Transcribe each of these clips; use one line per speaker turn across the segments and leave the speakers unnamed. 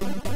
The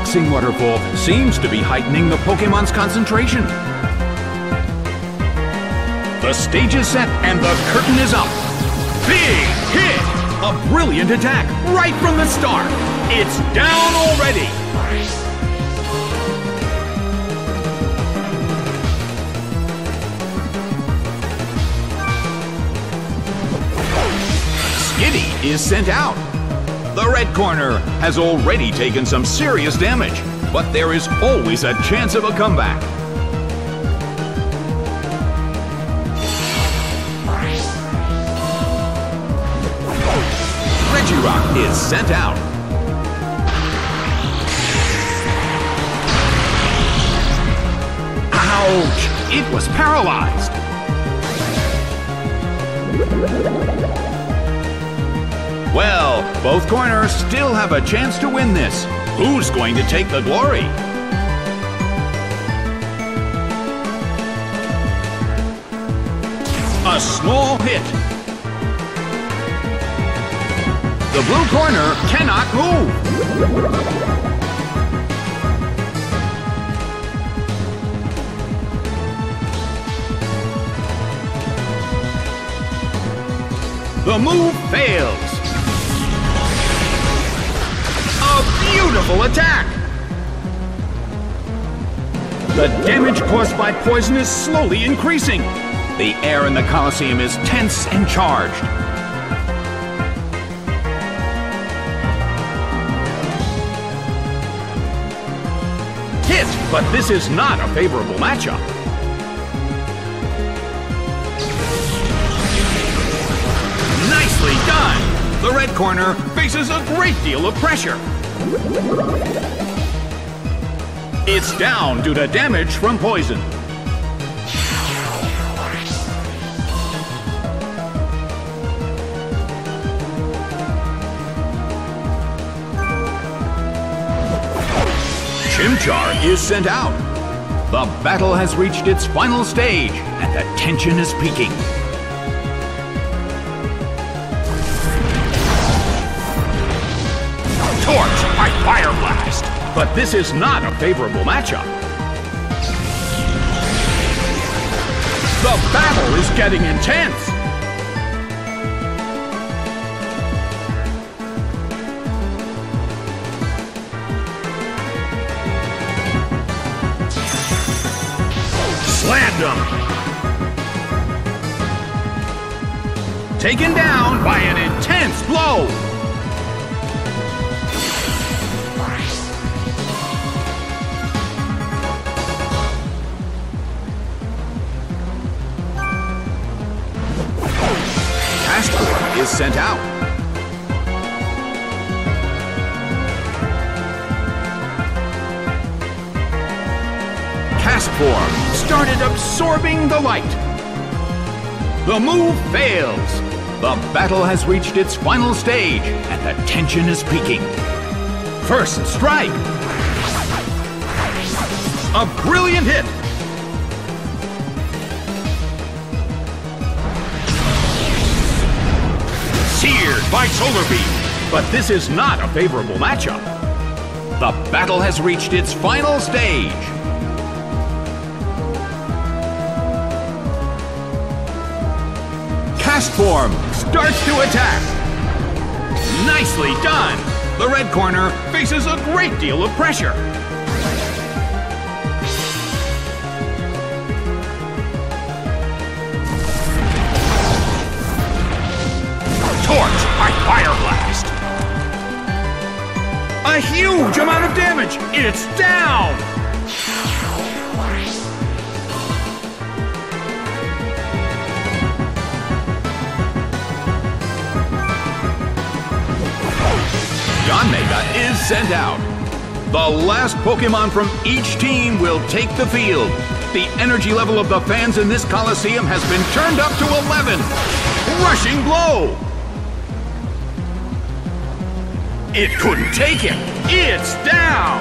relaxing waterfall seems to be heightening the Pokemon's concentration. The stage is set and the curtain is up. Big hit! A brilliant attack right from the start. It's down already. Skitty is sent out. The red corner has already taken some serious damage, but there is always a chance of a comeback. Regirock is sent out. Ouch! It was paralyzed. Well, both corners still have a chance to win this. Who's going to take the glory? A small hit. The blue corner cannot move. The move fails. Beautiful attack! The damage caused by poison is slowly increasing. The air in the Coliseum is tense and charged. Hit, but this is not a favorable matchup. Nicely done! The red corner faces a great deal of pressure. It's down due to damage from poison. Chimchar is sent out. The battle has reached its final stage, and the tension is peaking. Torch Fire Blast! But this is not a favorable matchup. The battle is getting intense! Slammed! Taken down by an intense blow! Sent out. Castform started absorbing the light. The move fails. The battle has reached its final stage, and the tension is peaking. First strike. A brilliant hit. Seared by Solar Beam. But this is not a favorable matchup. The battle has reached its final stage. Castform starts to attack. Nicely done. The red corner faces a great deal of pressure. Torch by Fire Blast. A huge amount of damage. It's down. Yanmega is sent out. The last Pokemon from each team will take the field. The energy level of the fans in this Coliseum has been turned up to 11. Rushing blow. It couldn't take him. It's down.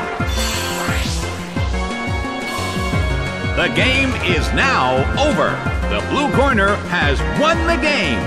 The game is now over. The blue corner has won the game.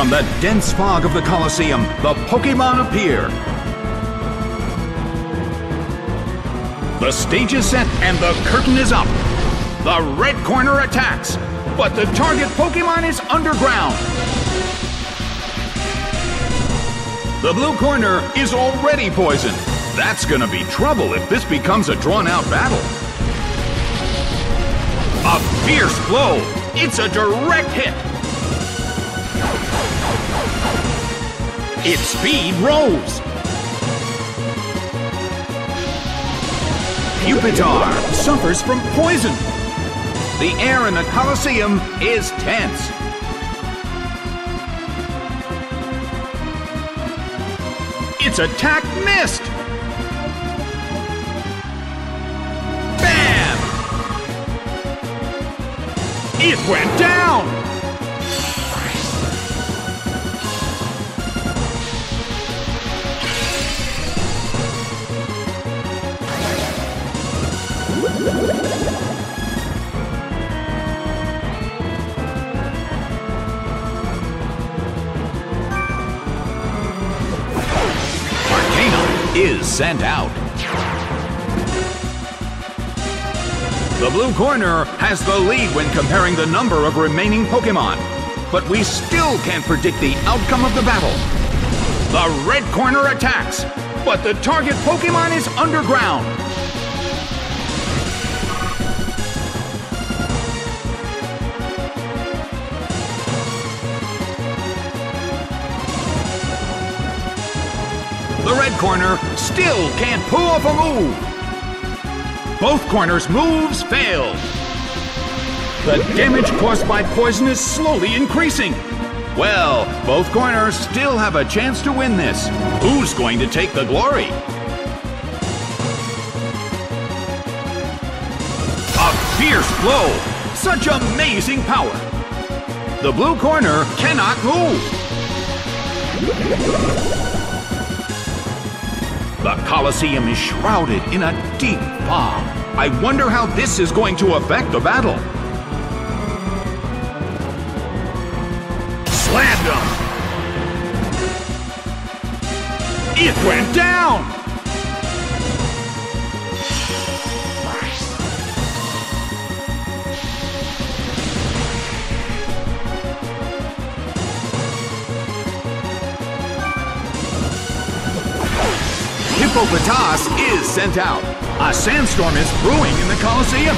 From the dense fog of the Colosseum, the Pokemon appear. The stage is set and the curtain is up. The red corner attacks, but the target Pokemon is underground. The blue corner is already poisoned. That's gonna be trouble if this becomes a drawn-out battle. A fierce blow! It's a direct hit! Its speed rose. Pupitar suffers from poison. The air in the Colosseum is tense. Its attack missed. Bam! It went down! Sent out. The blue corner has the lead when comparing the number of remaining Pokemon, but we still can't predict the outcome of the battle. The red corner attacks, but the target Pokemon is underground. The red corner still can't pull off a move. Both corners' moves failed. The damage caused by poison is slowly increasing. Well, both corners still have a chance to win this. Who's going to take the glory? A fierce blow! Such amazing power! The blue corner cannot move. The Colosseum is shrouded in a deep fog. I wonder how this is going to affect the battle. Slammed him! It went down! Hippopotas is sent out. A sandstorm is brewing in the Colosseum.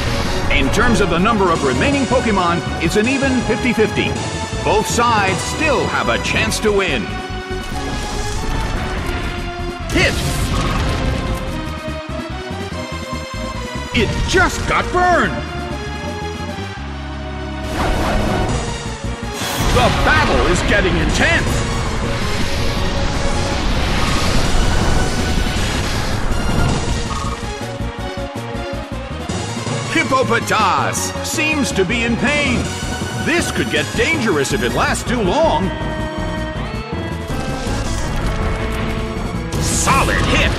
In terms of the number of remaining Pokemon, it's an even 50-50. Both sides still have a chance to win. Hit! It just got burned! The battle is getting intense! Hippopotas seems to be in pain. This could get dangerous if it lasts too long. Solid hit!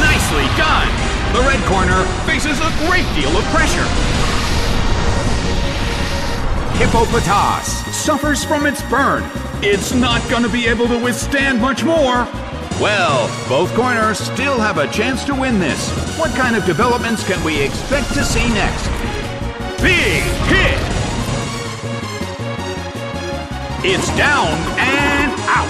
Nicely done! The red corner faces a great deal of pressure. Hippopotas suffers from its burn. It's not going to be able to withstand much more. Well, both corners still have a chance to win this. What kind of developments can we expect to see next? Big hit! It's down and out!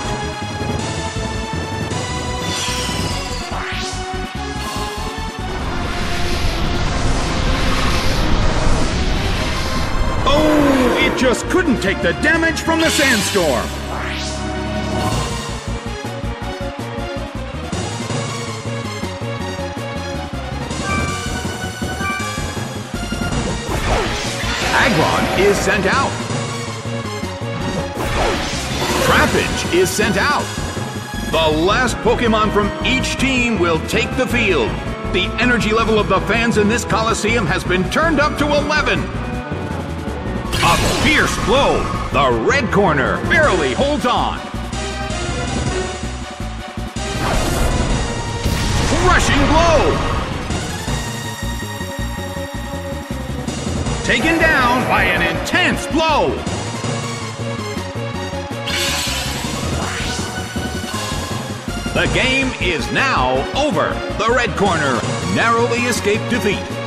Oh, it just couldn't take the damage from the sandstorm! Aggron is sent out. Trapinch is sent out. The last Pokemon from each team will take the field. The energy level of the fans in this Coliseum has been turned up to 11. A fierce blow. The red corner barely holds on. Crushing blow. Taken down by an intense blow. The game is now over. The red corner narrowly escaped defeat.